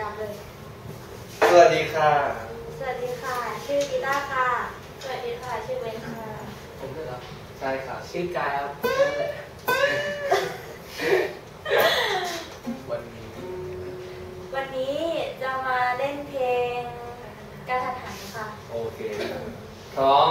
ดับเลย สวัสดีค่ะ สวัสดีค่ะ ชื่อกีตาร์ค่ะ สวัสดีค่ะ ชื่อเบนค่ะ ผมด้วยเหรอใช่ค่ะ ชื่อกายครับวันนี้วันนี้จะมาเล่นเพลงกระทันหันค่ะ โอเค พร้อม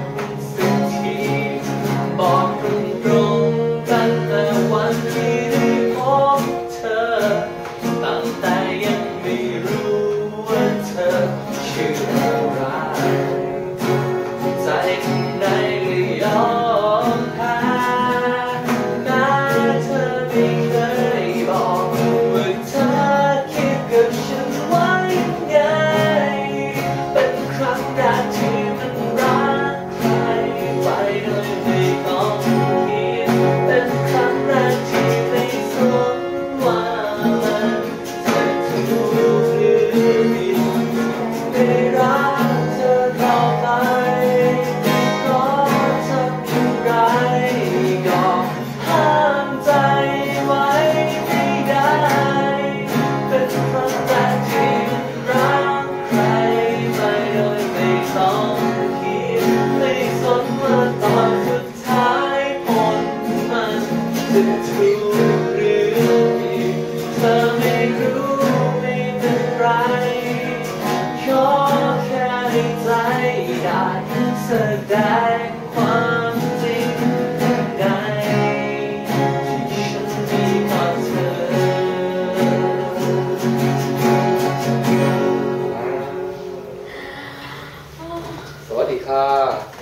来